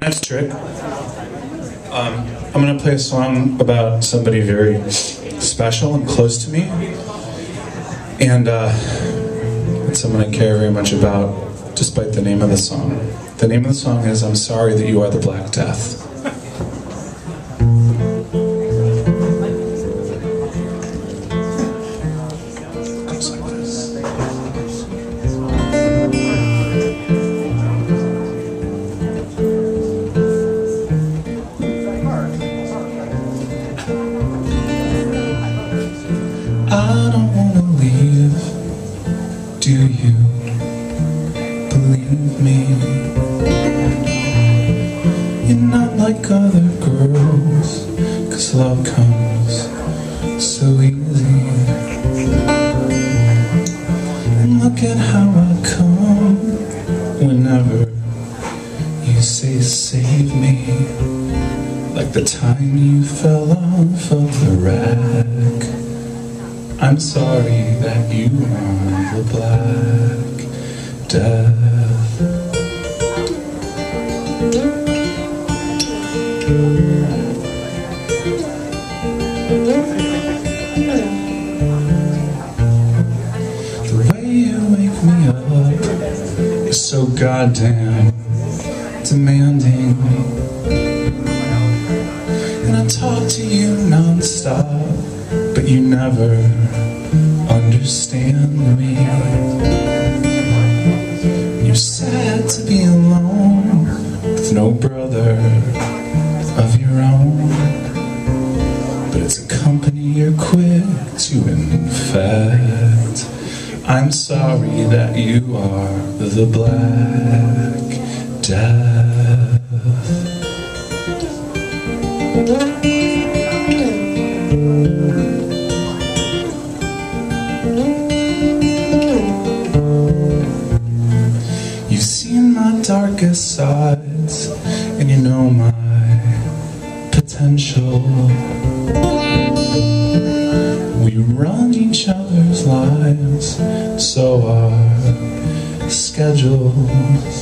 Next trick. Um, I'm gonna play a song about somebody very special and close to me, and uh, it's someone I care very much about, despite the name of the song. The name of the song is "I'm Sorry That You Are the Black Death." I don't wanna leave. Do you believe me? You're not like other girls, cause love comes so easy. And look at how I come whenever you say save me. Like the time you fell off of the rack. I'm sorry that you are the black death. The way you wake me up is so goddamn demanding. And I talk to you nonstop, but you never understand me. You're sad to be alone with no brother of your own, but it's a company you're quick to infect. I'm sorry that you are the Black Death. Darkest sides, and you know my potential. We run each other's lives, so our schedules.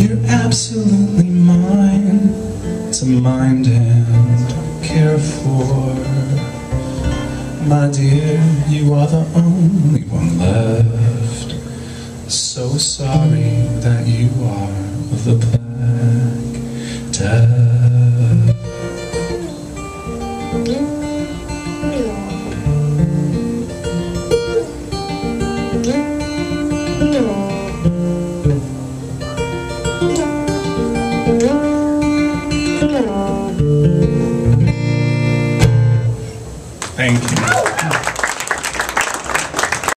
You're absolutely mine to mind and care for. My dear, you are the only one left. So sorry that you are the black. Thank you.